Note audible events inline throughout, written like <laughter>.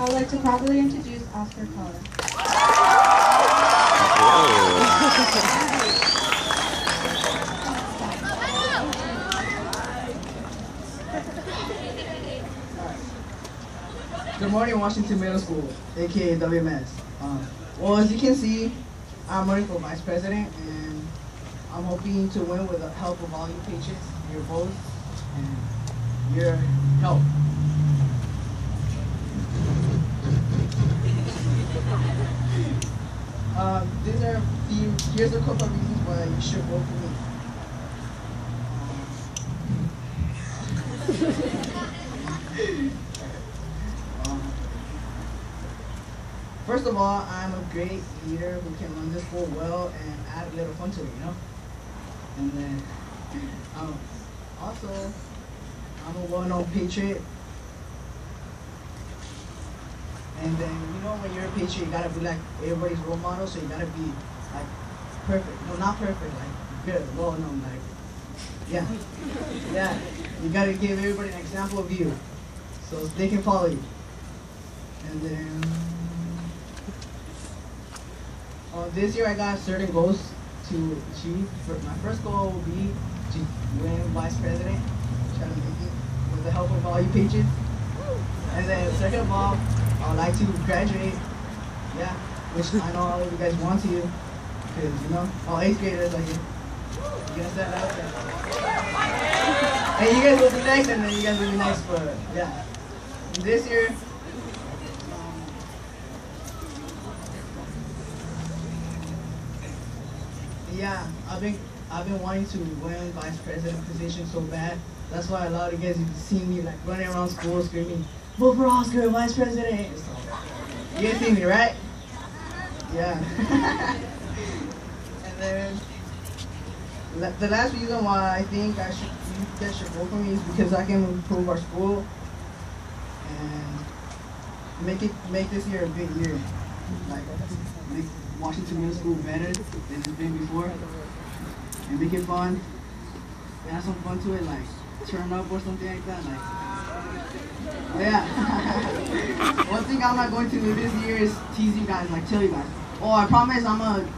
I would like to properly introduce Oscar Collar. Good morning, Washington Middle School, aka WMS. Um, well, as you can see, I'm running for vice president, and I'm hoping to win with the help of all you patriots, your votes, and your help. Few. Here's a couple of reasons why you should vote for me. <laughs> First of all, I'm a great leader who can run this school well and add a little fun to it, you know? And then, <laughs> um, also, I'm a well-known patriot. And then, you know, when you're a patriot, you gotta be like everybody's role model, so you gotta be like perfect. No, not perfect, like good, well-known, like, yeah. Yeah, you gotta give everybody an example of you, so they can follow you. And then, uh, this year I got certain goals to achieve. My first goal will be to win vice president, try to make it with the help of all you patriots. And then second of all, I would like to graduate. Yeah, which I know all of you guys want to, because you know all eighth graders are here. You gonna stand out there. And you guys will be next, and then you guys will be next. for, yeah, this year. Yeah, I've been I've been wanting to win vice president position so bad. That's why a lot of you guys have seen me like running around school screaming, "Vote for Oscar, vice president!" You guys see me, right? Yeah. <laughs> and then the last reason why I think I should you guys should vote for me is because I can improve our school and make it make this year a big year. Like make Washington Middle School better than it's been before. And make it fun. And have some fun to it, like turn up or something like that. Like yeah. <laughs> One thing I'm not going to do this year is tease you guys, like tell you guys. Oh, I promise I'm gonna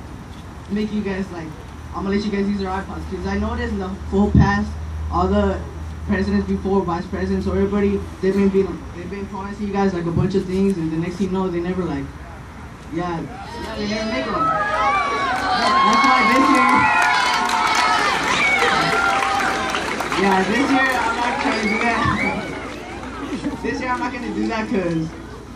make you guys like I'm gonna let you guys use your iPods because I noticed in the full past all the presidents before, vice presidents, or everybody they've been being they've been promising you guys like a bunch of things, and the next thing you know, they never like yeah, yeah they never make them. That's why this year. Yeah, this year I'm not trying to do that. <laughs> this year I'm not gonna do that because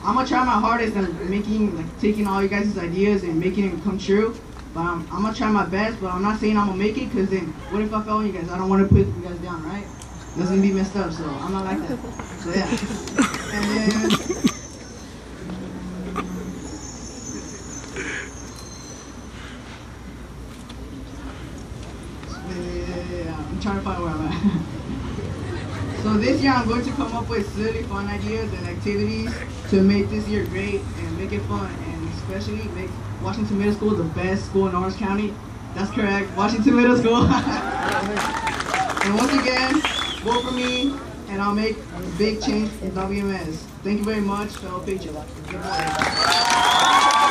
I'm gonna try my hardest and making like taking all you guys' ideas and making it come true. But I'm, I'm gonna try my best. But I'm not saying I'm gonna make it because then what if I fail you guys? I don't want to put you guys down, right? That's gonna be messed up. So I'm not like that. So yeah. And then. I'm trying to find where I'm at. so this year I'm going to come up with silly fun ideas and activities to make this year great and make it fun especially make Washington Middle School the best school in Orange County. That's correct, Washington Middle School. <laughs> and once again, vote for me and I'll make a big change in WMS. Thank you very much, fellow patriots. Good morning.